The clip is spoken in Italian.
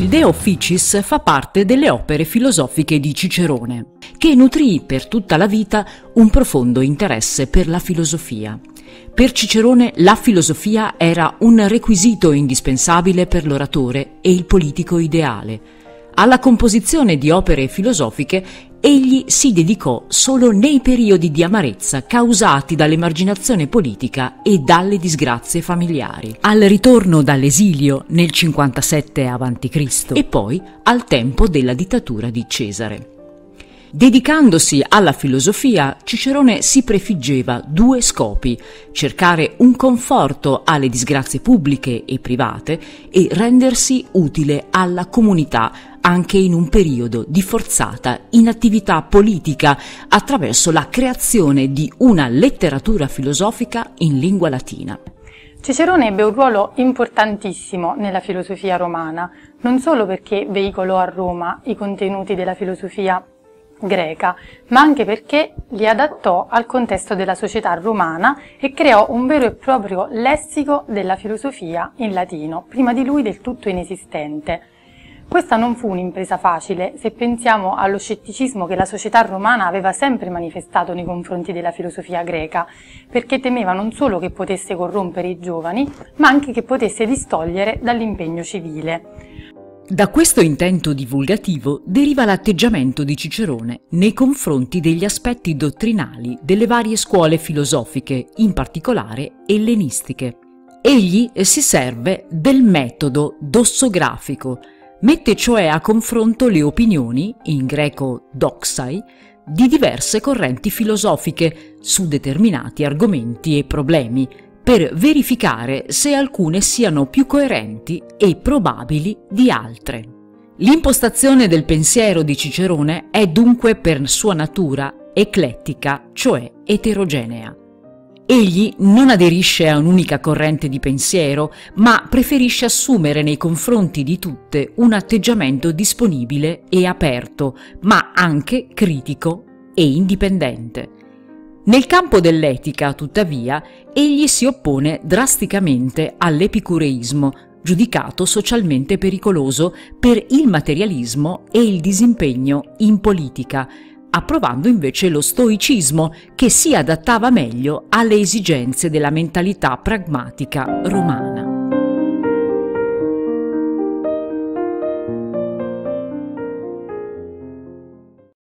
Il De Officis fa parte delle opere filosofiche di Cicerone, che nutrì per tutta la vita un profondo interesse per la filosofia. Per Cicerone la filosofia era un requisito indispensabile per l'oratore e il politico ideale. Alla composizione di opere filosofiche egli si dedicò solo nei periodi di amarezza causati dall'emarginazione politica e dalle disgrazie familiari, al ritorno dall'esilio nel 57 a.C. e poi al tempo della dittatura di Cesare. Dedicandosi alla filosofia, Cicerone si prefiggeva due scopi, cercare un conforto alle disgrazie pubbliche e private e rendersi utile alla comunità anche in un periodo di forzata inattività politica attraverso la creazione di una letteratura filosofica in lingua latina. Cicerone ebbe un ruolo importantissimo nella filosofia romana, non solo perché veicolò a Roma i contenuti della filosofia greca, ma anche perché li adattò al contesto della società romana e creò un vero e proprio lessico della filosofia in latino, prima di lui del tutto inesistente. Questa non fu un'impresa facile se pensiamo allo scetticismo che la società romana aveva sempre manifestato nei confronti della filosofia greca, perché temeva non solo che potesse corrompere i giovani, ma anche che potesse distogliere dall'impegno civile. Da questo intento divulgativo deriva l'atteggiamento di Cicerone nei confronti degli aspetti dottrinali delle varie scuole filosofiche, in particolare ellenistiche. Egli si serve del metodo dossografico, Mette cioè a confronto le opinioni, in greco doxai, di diverse correnti filosofiche su determinati argomenti e problemi, per verificare se alcune siano più coerenti e probabili di altre. L'impostazione del pensiero di Cicerone è dunque per sua natura eclettica, cioè eterogenea. Egli non aderisce a un'unica corrente di pensiero, ma preferisce assumere nei confronti di tutte un atteggiamento disponibile e aperto, ma anche critico e indipendente. Nel campo dell'etica, tuttavia, egli si oppone drasticamente all'epicureismo, giudicato socialmente pericoloso per il materialismo e il disimpegno in politica, approvando invece lo stoicismo che si adattava meglio alle esigenze della mentalità pragmatica romana.